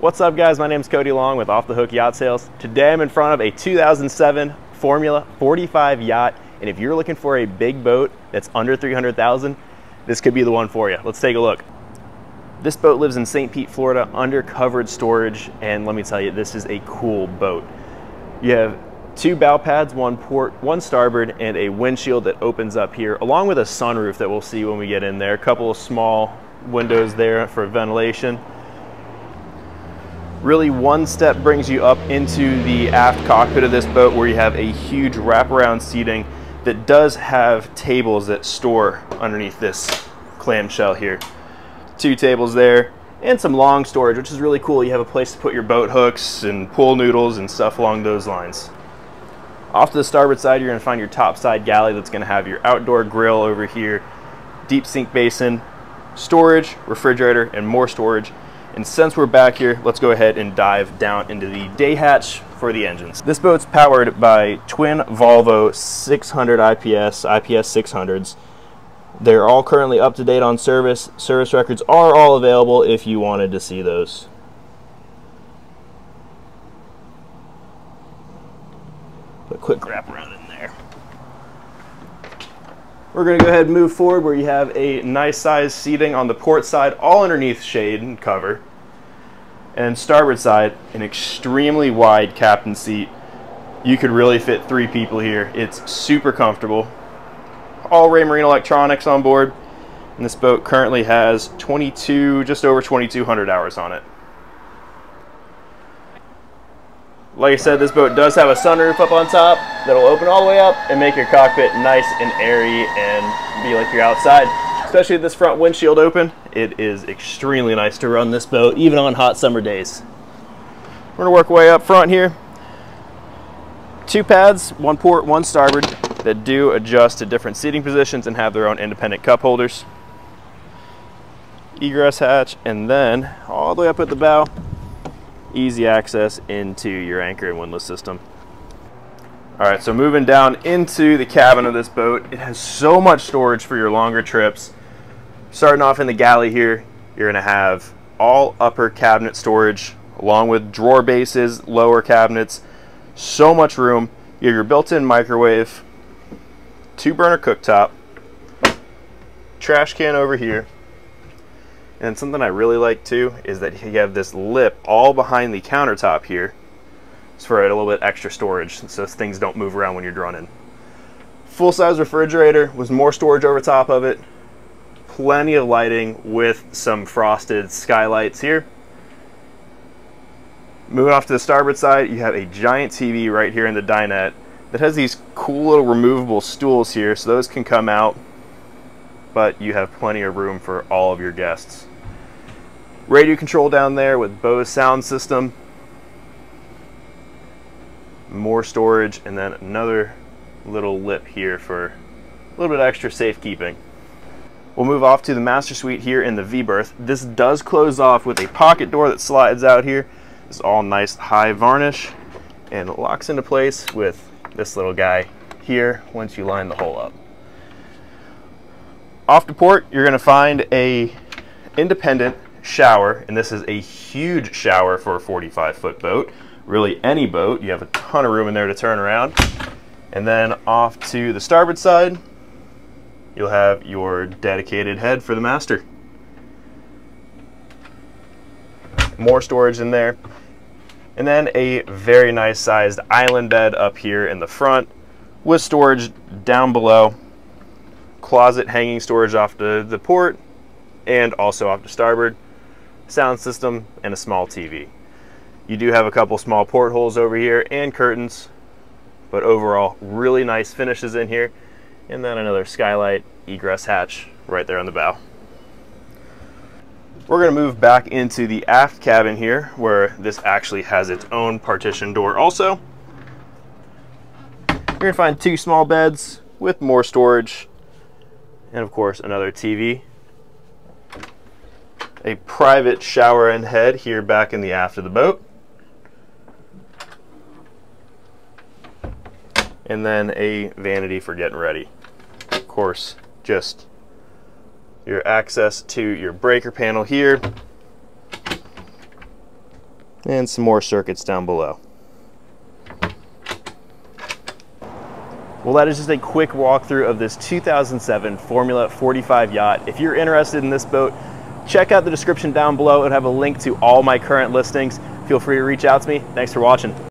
What's up guys, my name is Cody Long with Off the Hook Yacht Sales. Today I'm in front of a 2007 Formula 45 yacht, and if you're looking for a big boat that's under 300,000, this could be the one for you. Let's take a look. This boat lives in St. Pete, Florida, under covered storage, and let me tell you, this is a cool boat. You have two bow pads, one port, one starboard, and a windshield that opens up here, along with a sunroof that we'll see when we get in there. A couple of small windows there for ventilation. Really one step brings you up into the aft cockpit of this boat where you have a huge wraparound seating that does have tables that store underneath this clamshell here. Two tables there and some long storage, which is really cool. You have a place to put your boat hooks and pool noodles and stuff along those lines. Off to the starboard side, you're gonna find your top side galley that's gonna have your outdoor grill over here, deep sink basin, storage, refrigerator, and more storage. And since we're back here, let's go ahead and dive down into the day hatch for the engines. This boat's powered by twin Volvo 600 IPS, IPS 600s. They're all currently up to date on service. Service records are all available if you wanted to see those. Put a quick wrap around in there. We're going to go ahead and move forward where you have a nice size seating on the port side, all underneath shade and cover. And starboard side, an extremely wide captain seat. You could really fit three people here. It's super comfortable. All Raymarine electronics on board. And this boat currently has 22, just over 2,200 hours on it. Like I said, this boat does have a sunroof up on top that'll open all the way up and make your cockpit nice and airy and be like you're outside. Especially this front windshield open, it is extremely nice to run this boat, even on hot summer days. We're gonna work way up front here. Two pads, one port, one starboard, that do adjust to different seating positions and have their own independent cup holders. Egress hatch, and then all the way up at the bow, easy access into your anchor and windlass system. All right, so moving down into the cabin of this boat, it has so much storage for your longer trips. Starting off in the galley here, you're gonna have all upper cabinet storage along with drawer bases, lower cabinets, so much room. You have your built-in microwave, two burner cooktop, trash can over here, and something I really like too is that you have this lip all behind the countertop here. It's for a little bit extra storage so things don't move around when you're running. Full size refrigerator with more storage over top of it. Plenty of lighting with some frosted skylights here. Moving off to the starboard side, you have a giant TV right here in the dinette that has these cool little removable stools here so those can come out but you have plenty of room for all of your guests. Radio control down there with Bose sound system. More storage and then another little lip here for a little bit extra safekeeping. We'll move off to the master suite here in the V-berth. This does close off with a pocket door that slides out here. It's all nice high varnish and locks into place with this little guy here once you line the hole up. Off the port, you're gonna find a independent shower, and this is a huge shower for a 45 foot boat. Really any boat, you have a ton of room in there to turn around. And then off to the starboard side, you'll have your dedicated head for the master. More storage in there. And then a very nice sized island bed up here in the front with storage down below closet hanging storage off the, the port and also off the starboard, sound system, and a small TV. You do have a couple small portholes over here and curtains, but overall, really nice finishes in here. And then another skylight egress hatch right there on the bow. We're gonna move back into the aft cabin here where this actually has its own partition door also. You're gonna find two small beds with more storage and of course another TV. A private shower and head here back in the aft of the boat. And then a vanity for getting ready. Of course, just your access to your breaker panel here. and some more circuits down below. Well, that is just a quick walkthrough of this 2007 Formula 45 yacht. If you're interested in this boat, check out the description down below. It'll have a link to all my current listings. Feel free to reach out to me. Thanks for watching.